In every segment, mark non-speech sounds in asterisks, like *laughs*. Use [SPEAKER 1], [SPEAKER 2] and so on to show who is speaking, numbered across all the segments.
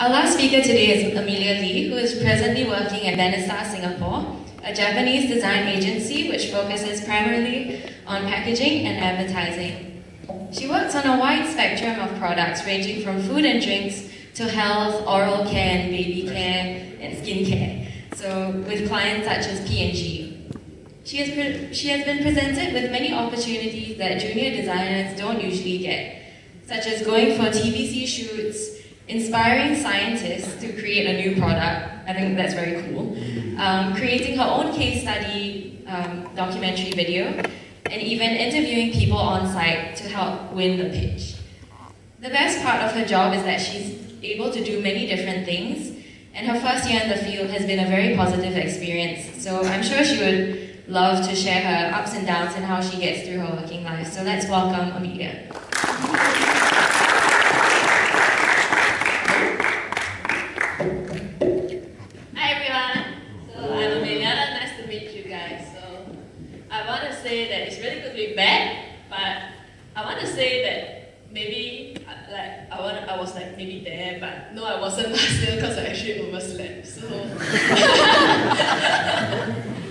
[SPEAKER 1] Our last speaker today is Amelia Lee, who is presently working at Benistar Singapore, a Japanese design agency which focuses primarily on packaging and advertising. She works on a wide spectrum of products ranging from food and drinks to health, oral care and baby care, and skin care. So with clients such as P&G. She has, she has been presented with many opportunities that junior designers don't usually get, such as going for TVC shoots, inspiring scientists to create a new product. I think that's very cool. Um, creating her own case study um, documentary video, and even interviewing people on site to help win the pitch. The best part of her job is that she's able to do many different things, and her first year in the field has been a very positive experience. So I'm sure she would love to share her ups and downs and how she gets through her working life. So let's welcome Amelia.
[SPEAKER 2] say that it's really good to be back, but I want to say that maybe uh, like I want I was like maybe there, but no, I wasn't last year because I actually overslept. So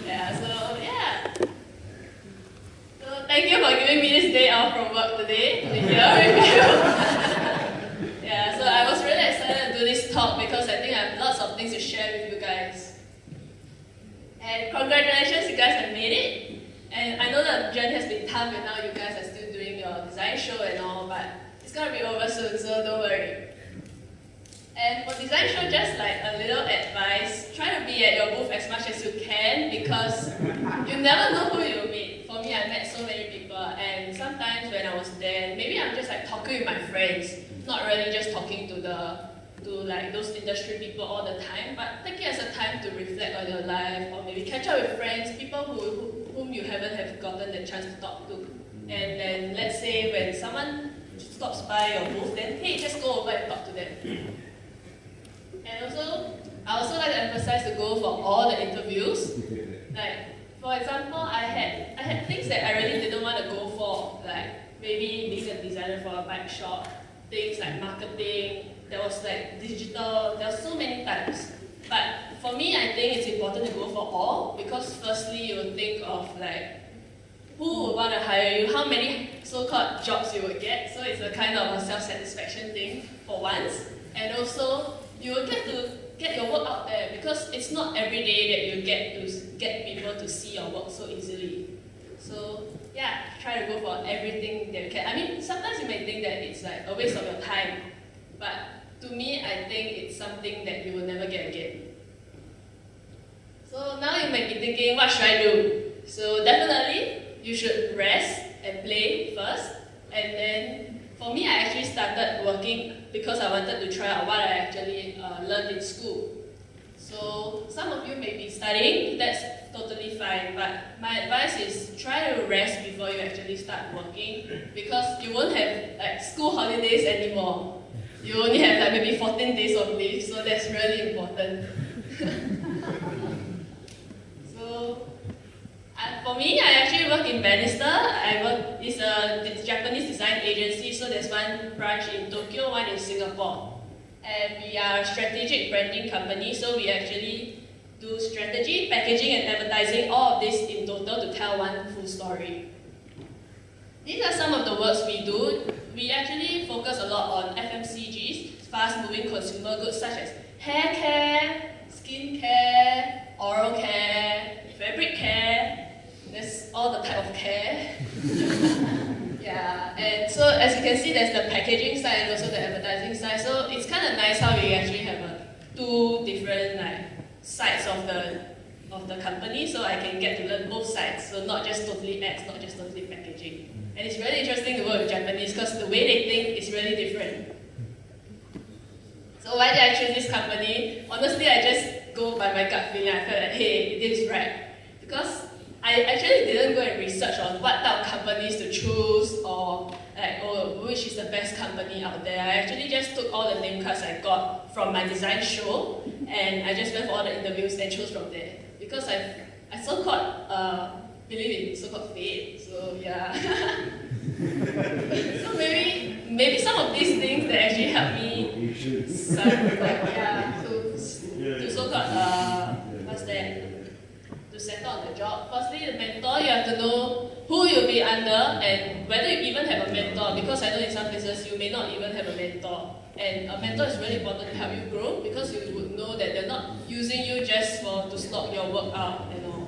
[SPEAKER 2] yeah, so yeah. So thank you for giving me this day off from work today to be here with you. yeah, so I was really excited to do this talk because I think I have lots of things to share with you guys. And congratulations, you guys have made it. And I know the journey has been tough and now you guys are still doing your design show and all, but it's gonna be over soon, so don't worry. And for design show, just like a little advice, try to be at your booth as much as you can because you never know who you'll meet. For me, I met so many people and sometimes when I was there, maybe I'm just like talking with my friends, not really just talking to the to like those industry people all the time, but take it as a time to reflect on your life or maybe catch up with friends, people who, who whom you haven't have gotten the chance to talk to. And then let's say when someone stops by your booth, then hey, just go over and talk to them. And also, I also like to emphasize to go for all the interviews. Like, for example, I had I had things that I really didn't want to go for, like maybe being a designer for a bike shop, things like marketing, there was like digital, there were so many types. But for me, I think it's important to go for all because firstly, you would think of like who would want to hire you, how many so-called jobs you would get. So it's a kind of a self-satisfaction thing for once. And also, you will get to get your work out there because it's not every day that you get to get people to see your work so easily. So yeah, try to go for everything that you can. I mean, sometimes you may think that it's like a waste of your time, but to me, I think it's something that you will never get again. So now you might be thinking, what should I do? So definitely, you should rest and play first. And then, for me, I actually started working because I wanted to try out what I actually uh, learned in school. So some of you may be studying, that's totally fine, but my advice is try to rest before you actually start working because you won't have like school holidays anymore. You only have like maybe 14 days of leave, so that's really important. *laughs* So, uh, for me, I actually work in Bannister. I work, it's a Japanese design agency, so there's one branch in Tokyo, one in Singapore. And we are a strategic branding company, so we actually do strategy, packaging, and advertising, all of this in total to tell one full story. These are some of the works we do. We actually focus a lot on FMCGs, fast-moving consumer goods such as hair care, skin care, oral care, fabric care, there's all the type of care. *laughs* yeah, and so as you can see, there's the packaging side and also the advertising side. So it's kind of nice how we actually have a two different like sides of the of the company, so I can get to learn both sides. So not just totally ads, not just totally packaging. And it's really interesting to work with Japanese because the way they think is really different. So why did I choose this company? Honestly, I just go by my gut feeling. I felt like, hey, this is right. Because I actually didn't go and research on what type of companies to choose or like oh which is the best company out there. I actually just took all the name cards I got from my design show and I just went for all the interviews and chose from there. Because I I so called uh, believe in so called fate. So yeah. *laughs* so maybe maybe some of these things that actually help me some, like, yeah, to, to so called, uh, what's that? To settle on the job. Firstly, the mentor, you have to know who you'll be under and whether you even have a mentor. Because I know in some places you may not even have a mentor. And a mentor is really important to help you grow because you would know that they're not using you just for to slog your work out and all.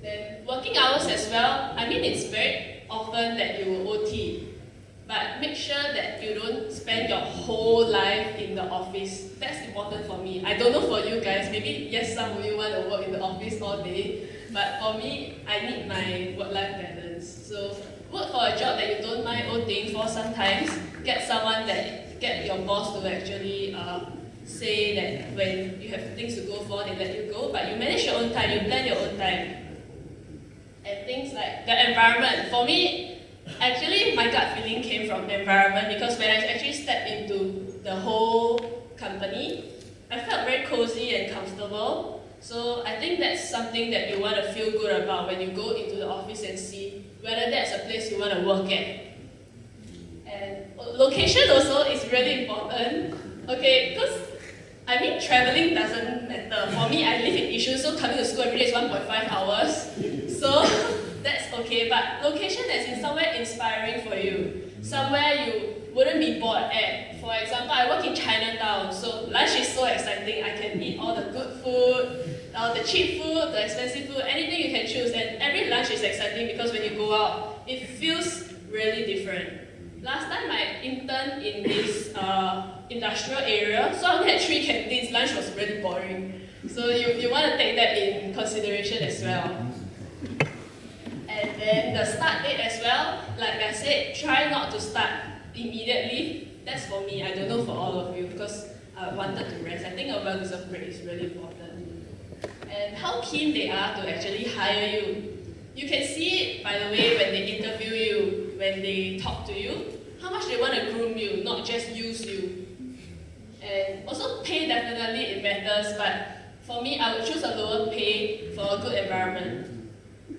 [SPEAKER 2] Then working hours as well, I mean it's very often that you will OT. But make sure that you don't spend your whole life in the office. That's important for me. I don't know for you guys. Maybe yes, some of you want to work in the office all day. But for me, I need my work-life balance. So work for a job that you don't mind OTing for sometimes. Get someone that get your boss to actually uh, say that when you have things to go for, they let you go. But you manage your own time. You plan your own time. And things like the environment. For me, Actually, my gut feeling came from the environment because when I actually stepped into the whole company, I felt very cozy and comfortable. So I think that's something that you want to feel good about when you go into the office and see whether that's a place you want to work at. And oh, location also is really important. Okay, because I mean traveling doesn't matter. For me, I live in Yishun, so coming to school every day is 1.5 hours. So *laughs* that's okay, but location that's in somewhere inspiring for you, somewhere you wouldn't be bored at. For example, I work in Chinatown, so lunch is so exciting. I can eat all the good food, all the cheap food, the expensive food, anything you can choose. And every lunch is exciting because when you go out, it feels really different. Last time I interned in this uh, industrial area, so I had three canteens. Lunch was really boring. So you, you want to take that in consideration as well. And then the start date as well, like I said, try not to start immediately. That's for me. I don't know for all of you because I wanted to rest. I think a well-deserved break is really important. And how keen they are to actually hire you. You can see it, by the way, when they interview you, when they talk to you, how much they want to groom you, not just use you. And also pay definitely it matters, but for me, I would choose a lower pay for a good environment.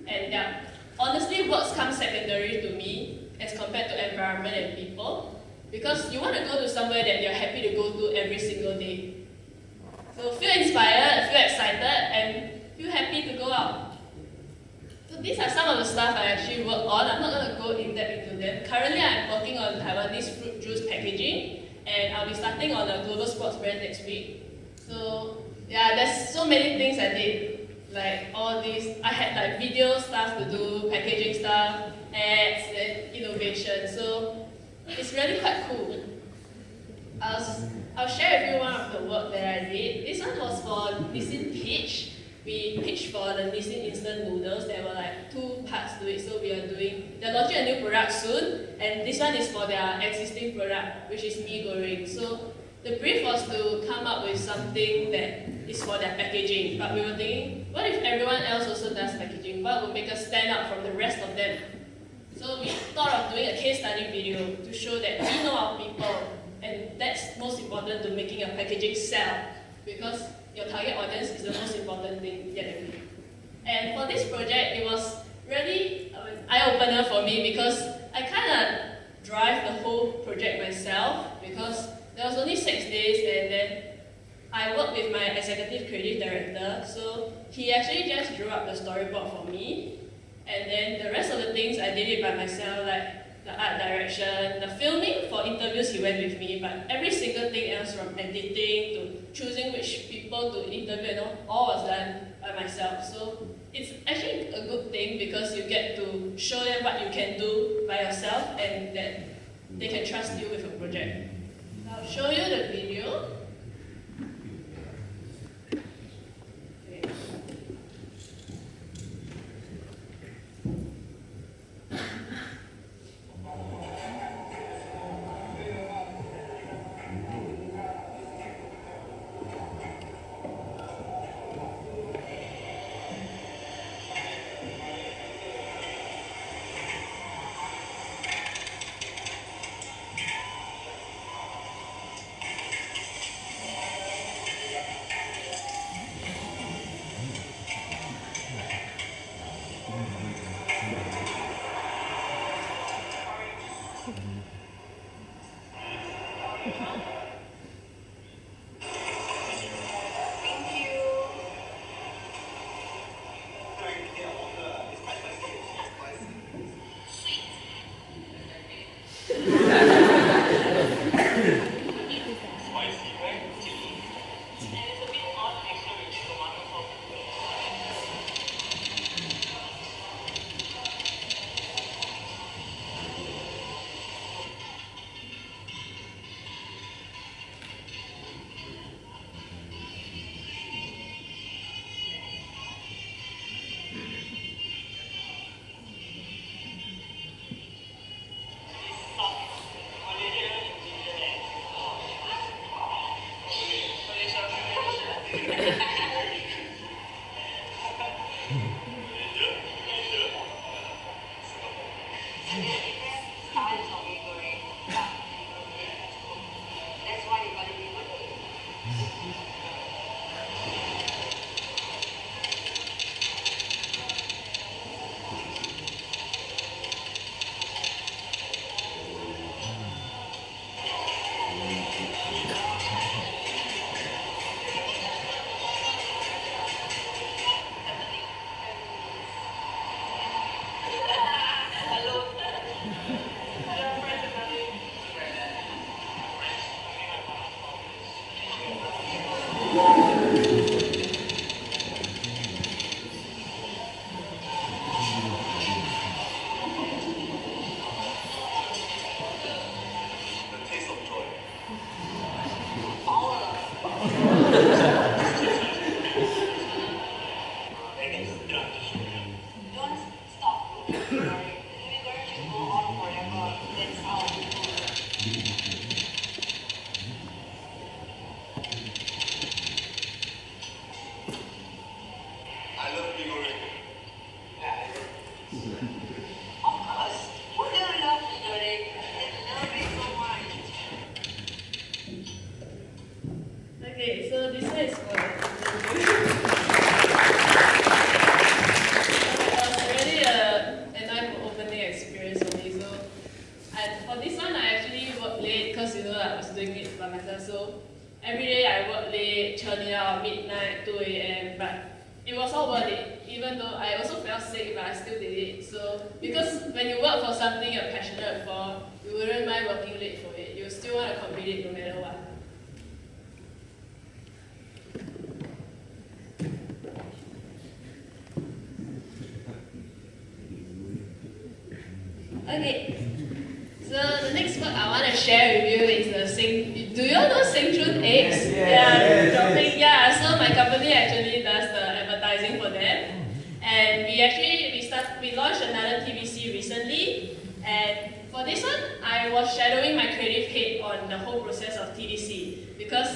[SPEAKER 2] And yeah, honestly, works come secondary to me as compared to environment and people. Because you want to go to somewhere that you're happy to go to every single day. So feel inspired, feel excited, and feel happy to go out. So these are some of the stuff I actually work on. I'm not going to go in depth into them. Currently, I'm working on Taiwanese fruit juice packaging, and I'll be starting on a global sports brand next week. So yeah, there's so many things I did like all these, I had like video stuff to do, packaging stuff, ads, and innovation. So it's really quite cool. I'll, I'll share with you one of the work that I did. This one was for Nissin Pitch. We pitched for the Nissin instant noodles. There were like two parts to it. So we are doing, they're launching a new product soon. And this one is for their existing product, which is mee goreng. So the brief was to come up with something that is for their packaging. But we were thinking, what if everyone else also does packaging? What would make us stand out from the rest of them? So we thought of doing a case study video to show that we know our people, and that's most important to making a packaging sell, because your target audience is the most important thing yet again. And for this project, it was really an eye-opener for me because I kind of drive the whole project myself because there was only six days and then I worked with my executive creative director, so he actually just drew up the storyboard for me. And then the rest of the things I did it by myself, like the art direction, the filming for interviews he went with me, but every single thing else from editing to choosing which people to interview and all, all was done by myself. So it's actually a good thing because you get to show them what you can do by yourself and that they can trust you with a project. I'll show you the video. Okay. So the next book I want to share with you is the Sing. Do you all know Seng Choon eggs?
[SPEAKER 3] Yes, yes,
[SPEAKER 2] yeah,
[SPEAKER 3] yes.
[SPEAKER 2] Yeah. So my company actually does the advertising for them, and we actually we start we launched another TVC recently, and for this one I was shadowing my creative head on the whole process of TVC because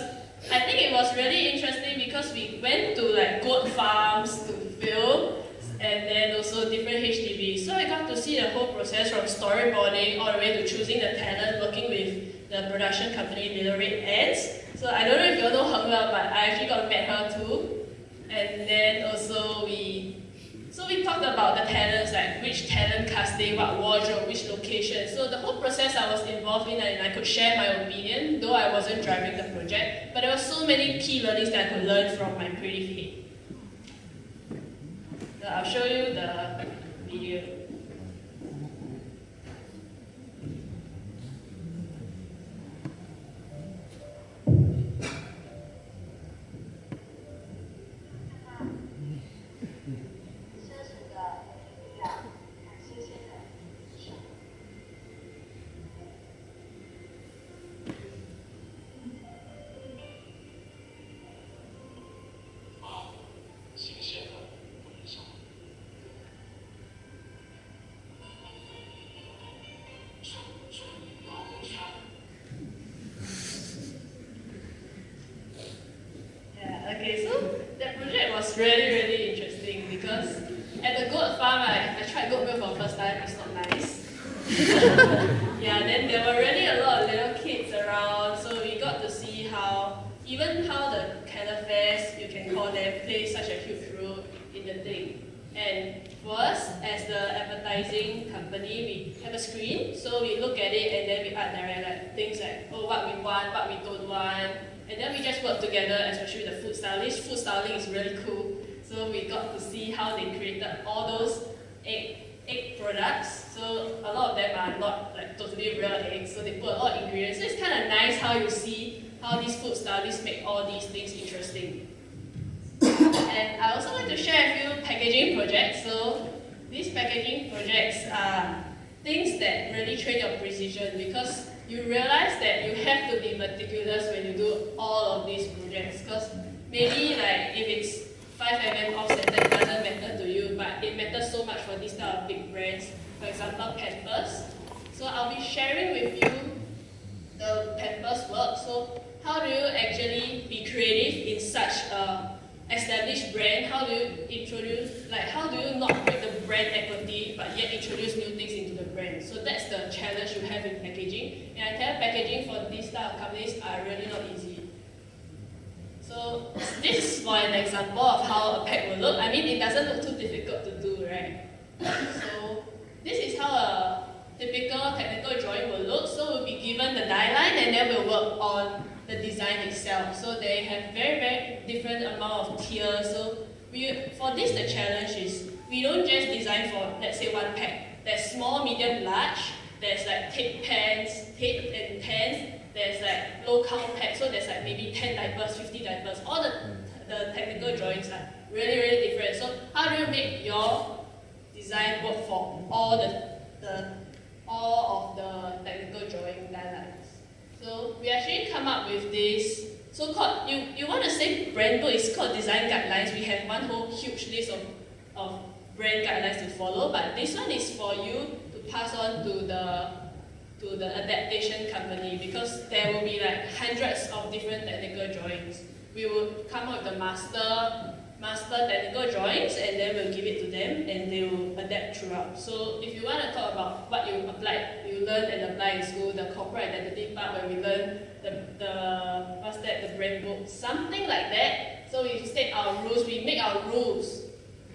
[SPEAKER 2] I think it was really interesting because we went to like goat farms to film and then also different HDBs. So I got to see the whole process from storyboarding all the way to choosing the talent, working with the production company Little Red Ants. So I don't know if you all know Heng well, but I actually got to meet her too. And then also we, so we talked about the talents, like which talent casting, what wardrobe, which location. So the whole process I was involved in and I could share my opinion, though I wasn't driving the project. But there were so many key learnings that I could learn from my creative head. So I'll show you the video. Even how the calefairs, you can call them, play such a huge role in the thing. And First, as the advertising company, we have a screen, so we look at it and then we art direct like things like oh what we want, what we don't want, and then we just work together, especially with the food stylist. Food styling is really cool, so we got to see how they created all those egg egg products. So a lot of them are not like totally real eggs, so they put a lot of ingredients. So it's kind of nice how you see how these food stylists make all these things interesting. and I also want to share a few packaging projects. So these packaging projects are things that really train your precision because you realize that you have to be meticulous when you do all of these projects because maybe like if it's 5 mm offset that doesn't matter to you but it matters so much for these type of big brands for example Pampers so I'll be sharing with you the Pampers so how do you actually be creative in such a established brand? How do you introduce, like, how do you not break the brand equity but yet introduce new things into the brand? So that's the challenge you have in packaging. And I tell packaging for these type of companies are really not easy. So this is for an example of how a pack will look. I mean, it doesn't look too difficult to do, right? So this is how a typical technical drawing will look. So we'll be given the die line and then we'll work on the design itself. So they have very, very different amount of tiers. So we, for this, the challenge is we don't just design for, let's say, one pack. There's small, medium, large. There's like tape pants, tape and pants. There's like low count packs. So there's like maybe 10 diapers, 50 diapers. All the, the technical drawings are really, really different. So how do you make your design work for all the, the all of the technical drawing guidelines? So we actually come up with this so-called, you, you want to say brand book, it's called design guidelines. We have one whole huge list of, of brand guidelines to follow, but this one is for you to pass on to the to the adaptation company because there will be like hundreds of different technical drawings. We will come up with the master master technical drawings and then we'll give it to them and they will adapt throughout. So if you want to talk about what you apply, you learn and apply in school, the corporate identity part where we learn the, the what's that, the brand book, something like that. So we state our rules, we make our rules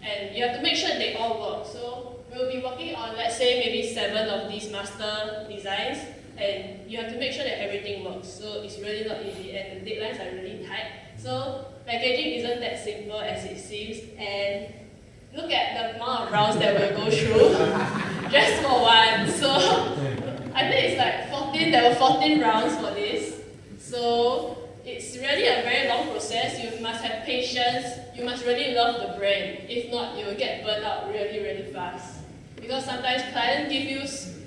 [SPEAKER 2] and you have to make sure they all work. So we'll be working on let's say maybe seven of these master designs and you have to make sure that everything works. So it's really not easy and the deadlines are really tight. So packaging isn't that simple as it seems and look at the amount of rounds that we'll go through *laughs* just for one. So I think it's like 14, there were 14 rounds for this. So it's really a very long process. You must have patience. You must really love the brand. If not, you will get burnt out really, really fast. Because sometimes clients give you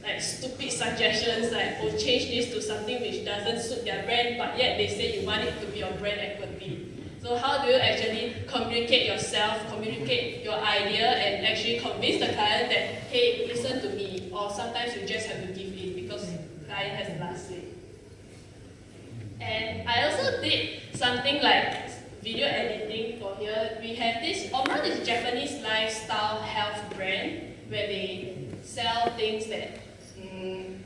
[SPEAKER 2] like stupid suggestions like, oh, change this to something which doesn't suit their brand, but yet they say you want it to be your brand equity. So how do you actually communicate yourself, communicate your idea, and actually convince the client that, hey, listen to me, or sometimes you just have to give in because client has the last say. And I also did something like video editing for here. We have this, Omron is Japanese lifestyle health brand where they sell things that Mm,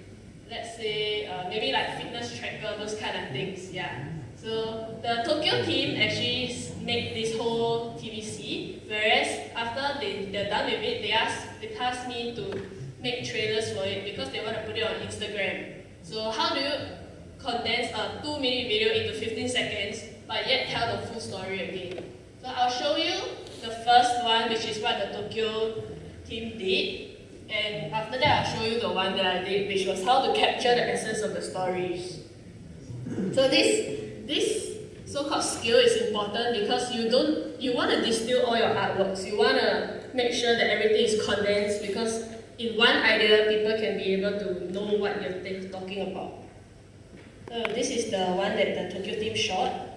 [SPEAKER 2] let's say uh, maybe like fitness tracker, those kind of things. Yeah. So the Tokyo team actually made this whole TVC, whereas after they, they're done with it, they asked they tasked me to make trailers for it because they want to put it on Instagram. So how do you condense a two minute video into 15 seconds but yet tell the full story again? So I'll show you the first one which is what the Tokyo team did. And after that, I'll show you the one that I did, which was how to capture the essence of the stories. So this, this so-called skill is important because you don't, you want to distill all your artworks. You want to make sure that everything is condensed because in one idea, people can be able to know what you're talking about. So this is the one that the Tokyo team shot.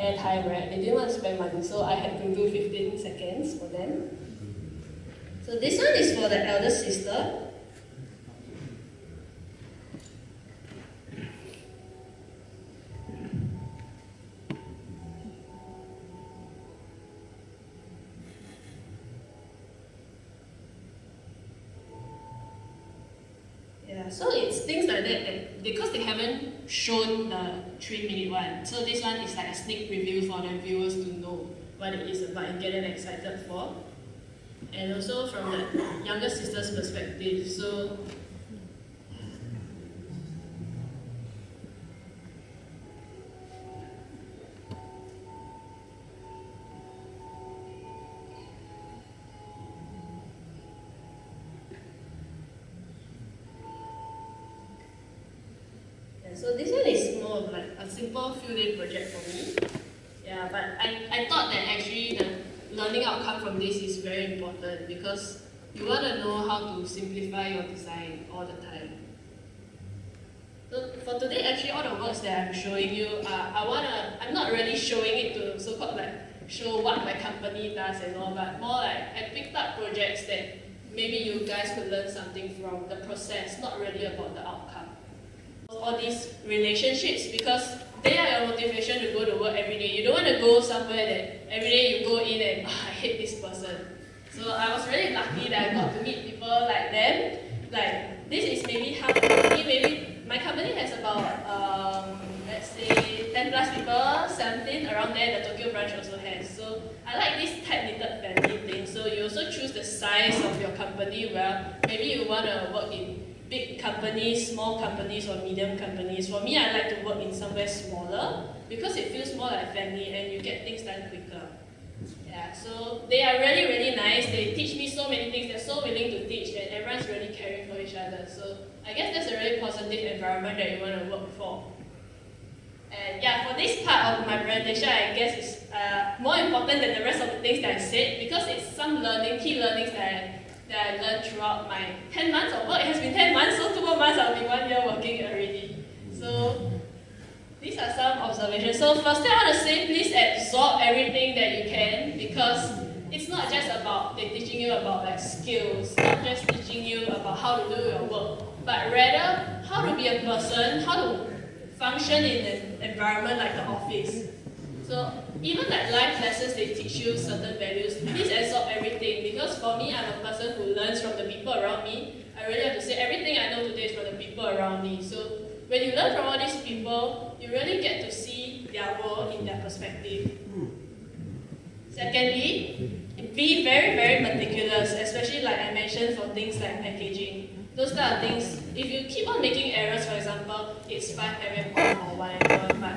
[SPEAKER 2] Airtime, right? They didn't want to spend money, so I had to do 15 seconds for them. So this one is for the elder sister. Yeah, so it's things like that, that because they haven't shown the three minute one. So this one is like a sneak preview for the viewers to know what it is about and get them excited for. And also from the younger sister's perspective. So few day project for me. Yeah, but I, I thought that actually the learning outcome from this is very important because you want to know how to simplify your design all the time. So for today, actually all the works that I'm showing you, uh, I wanna, I'm not really showing it to so-called like show what my company does and all, but more like I picked up projects that maybe you guys could learn something from the process, not really about the outcome all these relationships because they are your motivation to go to work every day. You don't want to go somewhere that every day you go in and oh, I hate this person. So I was really lucky that I got to meet people like them. Like this is maybe half company. Maybe my company has about um, let's say 10 plus people, 17 around there. The Tokyo branch also has. So I like this tight knitted family thing. So you also choose the size of your company. Well, maybe you want to work in big companies, small companies, or medium companies. For me, I like to work in somewhere smaller because it feels more like family and you get things done quicker. Yeah, so they are really, really nice. They teach me so many things. They're so willing to teach, and everyone's really caring for each other. So I guess that's a really positive environment that you want to work for. And yeah, for this part of my presentation, I guess it's uh, more important than the rest of the things that I said because it's some learning, key learnings that I that I learned throughout my 10 months of work. It has been 10 months, so two more months I'll be one year working already. So these are some observations. So first thing I want to say, please absorb everything that you can because it's not just about they teaching you about like skills, not just teaching you about how to do your work, but rather how to be a person, how to function in an environment like the office. So even like life lessons, they teach you certain values. Please absorb everything because for me, I'm a person who learns from the people around me. I really have to say everything I know today is from the people around me. So when you learn from all these people, you really get to see their world in their perspective. Secondly, be very, very meticulous, especially like I mentioned for things like packaging. Those kind of things, if you keep on making errors, for example, it's 5 mm or whatever, but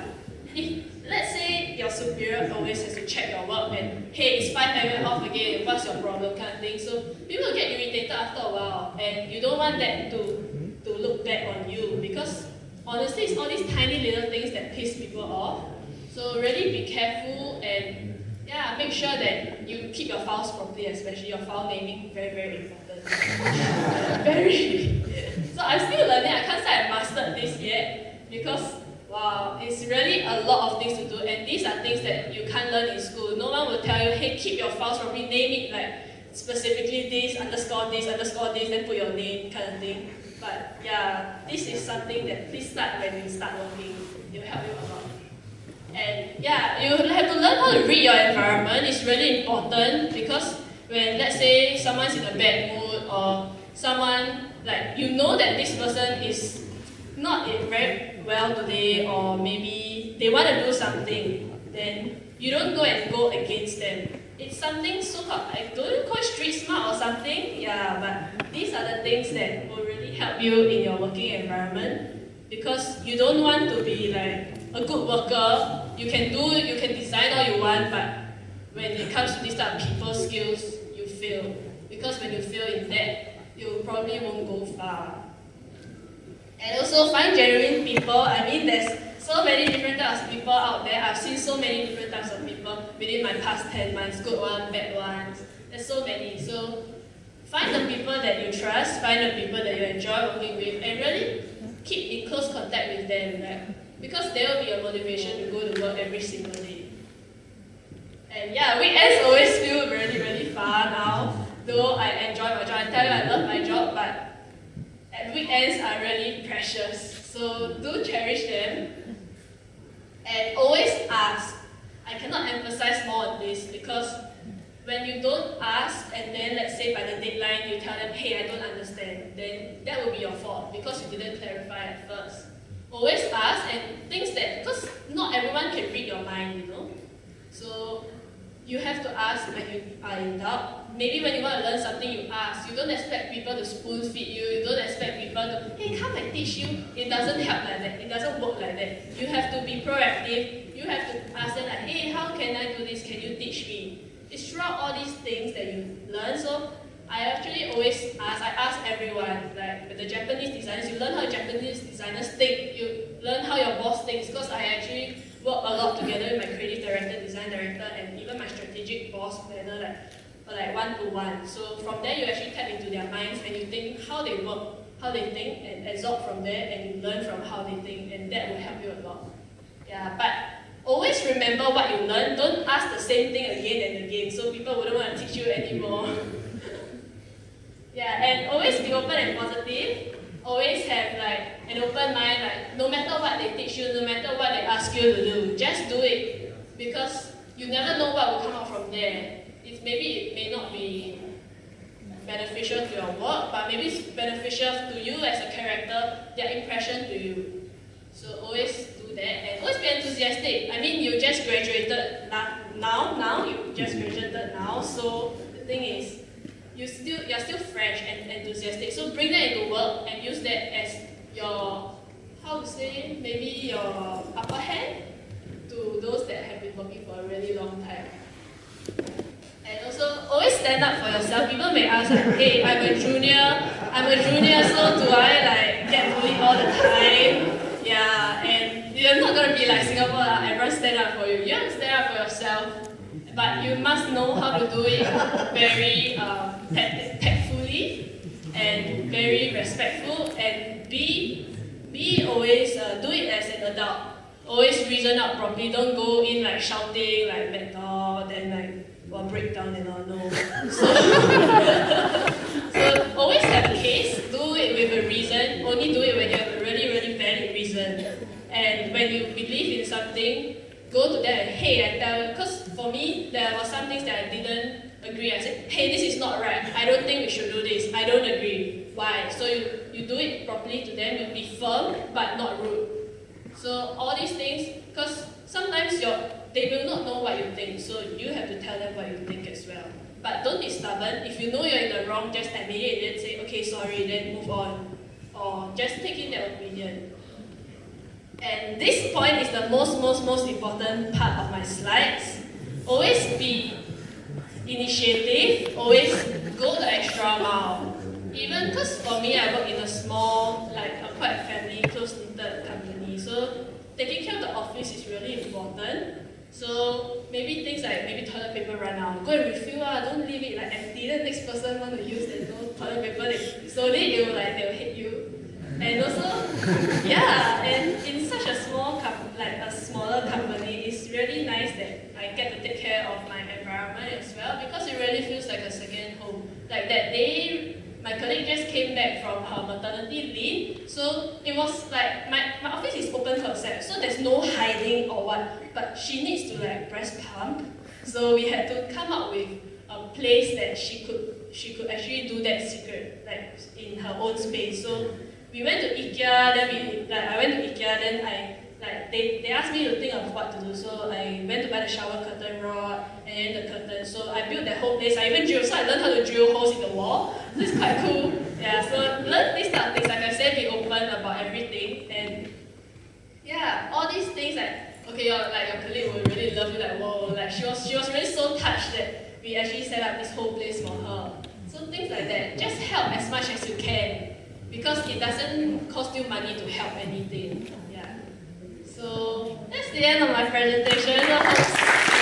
[SPEAKER 2] if let's say your superior always has to check your work and hey it's 5 mm off again, what's your problem kind of thing. So people get irritated after a while and you don't want that to to look back on you because honestly it's all these tiny little things that piss people off. So really be careful and yeah, make sure that you keep your files properly, especially your file naming, very, very important. *laughs* very. *laughs* So I'm still learning, I can't say I mastered this yet because Wow, it's really a lot of things to do, and these are things that you can't learn in school. No one will tell you, hey, keep your files properly, name it like specifically this, underscore this, underscore this, then put your name kind of thing. But yeah, this is something that please start when you start working. It will help you a lot. And yeah, you have to learn how to read your environment. It's really important because when let's say someone's in a bad mood or someone like you know that this person is not in very well today or maybe they want to do something, then you don't go and go against them. It's something so called, I don't call street smart or something, yeah, but these are the things that will really help you in your working environment because you don't want to be like a good worker. You can do, you can design all you want, but when it comes to these type of people skills, you fail. Because when you fail in that, you probably won't go far. And also find genuine people. I mean, there's so many different types of people out there. I've seen so many different types of people. within my past 10 months, good one, bad ones. There's so many. So find the people that you trust, find the people that you enjoy working with, and really keep in close contact with them. Like, because they will be a motivation to go to work every single day. And yeah, weekends always feel really, really far now. Though I enjoy my job, I tell you I love my job, but weekends are really precious. So do cherish them. And always ask. I cannot emphasize more on this because when you don't ask and then let's say by the deadline you tell them, hey, I don't understand, then that will be your fault because you didn't clarify at first. Always ask and things that, because not everyone can read your mind, you know. So you have to ask when you are in doubt. Maybe when you want to learn something, you ask. You don't expect people to spoon feed you. You don't expect people to, hey, come and teach you. It doesn't help like that. It doesn't work like that. You have to be proactive. You have to ask them like, hey, how can I do this? Can you teach me? It's throughout all these things that you learn. So I actually always ask, I ask everyone, like with the Japanese designers, you learn how Japanese designers think, you learn how your boss thinks, because I actually work a lot together with my creative director, design director, and even my strategic boss planner, like, like one-to-one. So from there, you actually tap into their minds and you think how they work, how they think, and absorb from there, and you learn from how they think, and that will help you a lot. Yeah, but always remember what you learn. Don't ask the same thing again and again, so people wouldn't want to teach you anymore. *laughs* Yeah, and always be open and positive. Always have like an open mind, like no matter what they teach you, no matter what they ask you to do, just do it. Because you never know what will come out from there. It's maybe it may not be beneficial to your work, but maybe it's beneficial to you as a character, their impression to you. So always do that and always be enthusiastic. I mean you just graduated now now, you just graduated now, so the thing is you still you're still fresh and enthusiastic. So bring that into work and use that as your how to say maybe your upper hand to those that have been working for a really long time. And also always stand up for yourself. People may ask like, hey, I'm a junior, I'm a junior, so do I like get bullied all the time? Yeah, and you're not gonna be like Singapore, everyone stand up for you. You have to stand up for yourself but you must know how to do it very um, tactfully and very respectful and be be always uh, do it as an adult. Always reason out properly. Don't go in like shouting like McDonald then like well breakdown and all. No. *laughs* So, so always have a case. Do it with a reason. Only do it when you have a really really valid reason. And when you believe in something, go to them and hey, I tell because for me, there were some things that I didn't agree. I said, hey, this is not right. I don't think we should do this. I don't agree. Why? So you, you do it properly to them. You be firm, but not rude. So all these things, because sometimes you they will not know what you think. So you have to tell them what you think as well. But don't be stubborn. If you know you're in the wrong, just admit it and then say, okay, sorry, then move on. Or just take in their opinion. And this point is the most, most, most important part of my slides. Always be initiative, always go the extra mile. Even because for me, I work in a small, like a quite family, close-knitted company, so taking care of the office is really important. So maybe things like maybe toilet paper run out, go and refill ah, don't leave it like empty. Then next person want to use that no toilet paper, they slowly they will like they will hit you. And also, *laughs* yeah, and in such a small like a smaller company, it's really nice that I get to take care of my environment as well because it really feels like a second home. Like that day, my colleague just came back from her maternity leave, so it was like my, my office is open concept, so there's no hiding or what, but she needs to like breast pump, so we had to come up with a place that she could she could actually do that secret, like in her own space. So we went to IKEA, then we like I went to IKEA, then I like they, they asked me to think of what to do. So I went to buy the shower curtain rod and then the curtain. So I built that whole place. I even drilled, so I learned how to drill holes in the wall. So it's quite cool. Yeah, so learn these type of things. Like I said, be open about everything. And yeah, all these things like okay, your like your colleague will really love you. Like whoa, like she was she was really so touched that we actually set up this whole place for her. So things like that. Just help as much as you can because it doesn't cost you money to help anything. Yeah. So that's the end of my presentation.